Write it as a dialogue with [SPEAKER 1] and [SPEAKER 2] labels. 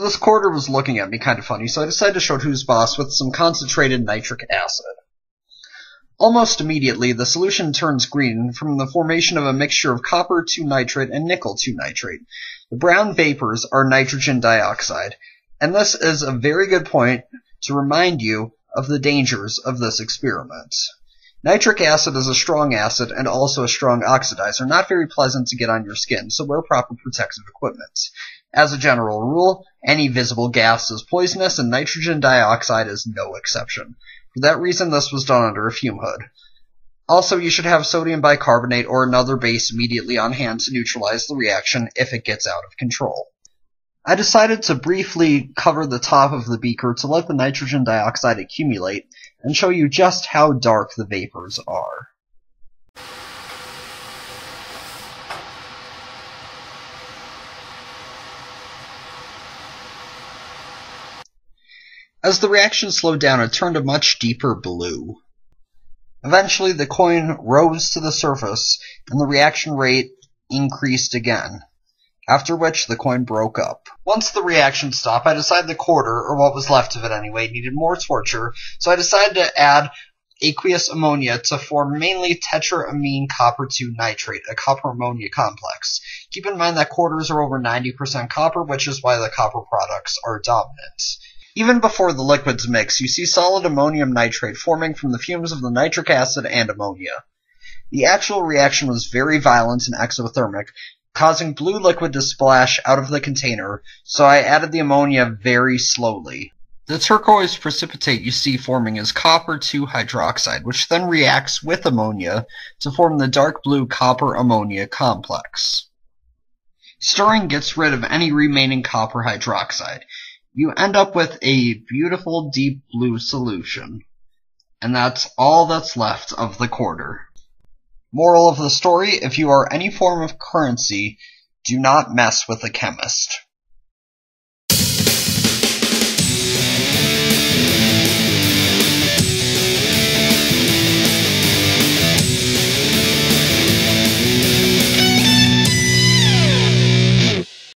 [SPEAKER 1] this quarter was looking at me kind of funny, so I decided to show it who's boss with some concentrated nitric acid. Almost immediately, the solution turns green from the formation of a mixture of copper 2 nitrate and nickel 2 nitrate. The brown vapors are nitrogen dioxide, and this is a very good point to remind you of the dangers of this experiment. Nitric acid is a strong acid and also a strong oxidizer, not very pleasant to get on your skin, so wear proper protective equipment. As a general rule, any visible gas is poisonous and nitrogen dioxide is no exception. For that reason, this was done under a fume hood. Also, you should have sodium bicarbonate or another base immediately on hand to neutralize the reaction if it gets out of control. I decided to briefly cover the top of the beaker to let the nitrogen dioxide accumulate and show you just how dark the vapors are. As the reaction slowed down, it turned a much deeper blue. Eventually, the coin rose to the surface, and the reaction rate increased again, after which the coin broke up. Once the reaction stopped, I decided the quarter, or what was left of it anyway, needed more torture, so I decided to add aqueous ammonia to form mainly tetraammine copper 2 nitrate, a copper ammonia complex. Keep in mind that quarters are over 90% copper, which is why the copper products are dominant. Even before the liquids mix, you see solid ammonium nitrate forming from the fumes of the nitric acid and ammonia. The actual reaction was very violent and exothermic, causing blue liquid to splash out of the container, so I added the ammonia very slowly. The turquoise precipitate you see forming is copper 2 hydroxide, which then reacts with ammonia to form the dark blue copper ammonia complex. Stirring gets rid of any remaining copper hydroxide you end up with a beautiful deep blue solution. And that's all that's left of the quarter. Moral of the story, if you are any form of currency, do not mess with a chemist.